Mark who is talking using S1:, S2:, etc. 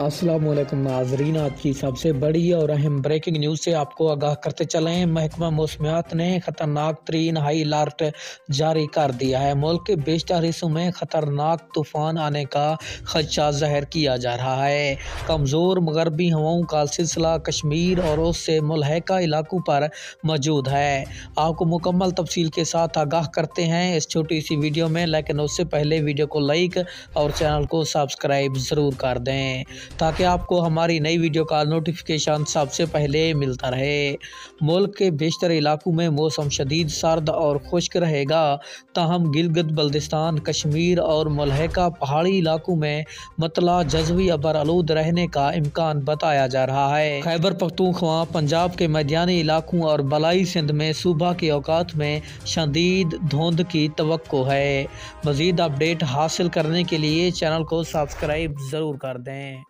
S1: वालेकुम नाजरीन, आज की सबसे बड़ी और अहम ब्रेकिंग न्यूज़ से आपको आगाह करते चले महकमा मौसमियात ने ख़तरनाक तरीन हाई अलर्ट जारी कर दिया है। मुल्क के बेशतर हिस्सों में ख़तरनाक तूफ़ान आने का खदशा ज़ाहिर किया जा रहा है। कमज़ोर मगरबी हवाओं का सिलसिला कश्मीर और उससे मुलहका इलाकों पर मौजूद है। आपको मुकम्मल तफसील के साथ आगाह करते हैं। इस छोटी सी वीडियो में, लेकिन उससे पहले वीडियो को लाइक और चैनल को सब्सक्राइब ज़रूर कर दें। ताकि आपको हमारी नई वीडियो का नोटिफिकेशन सबसे पहले मिलता रहे। मुल्क के बेशतर इलाकों में मौसम शदीद, सर्द और खुश्क रहेगा। ताहम गिलगित बल्दिस्तान, कश्मीर और मलहका पहाड़ी इलाकों में मतला जजवी अबर आलूद रहने का इम्कान बताया जा रहा है। खैबर पख्तूनख्वा, पंजाब के मैदानी इलाकों और बलाई सिंध में सुबह के अवकात में शदीद धुंध की तो है। मज़ीद अपडेट हासिल करने के लिए चैनल को सब्सक्राइब ज़रूर कर दें।